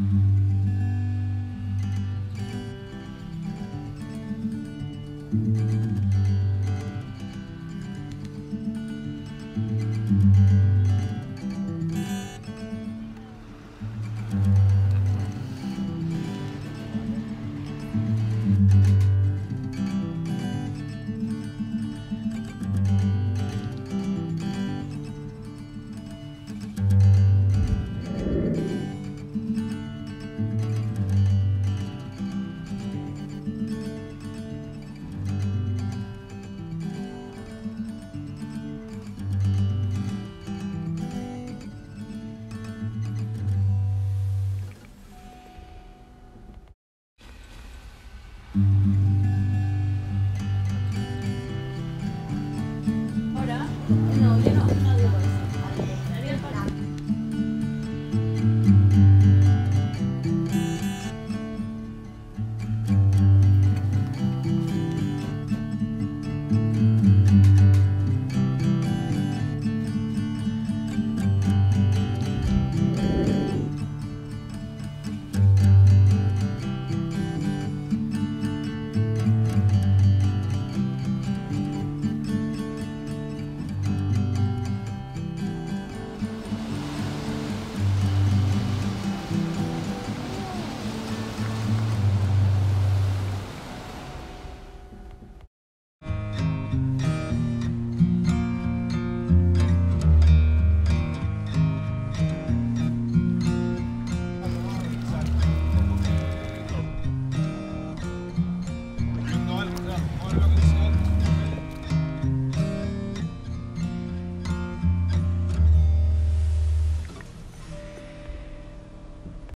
Música Hola.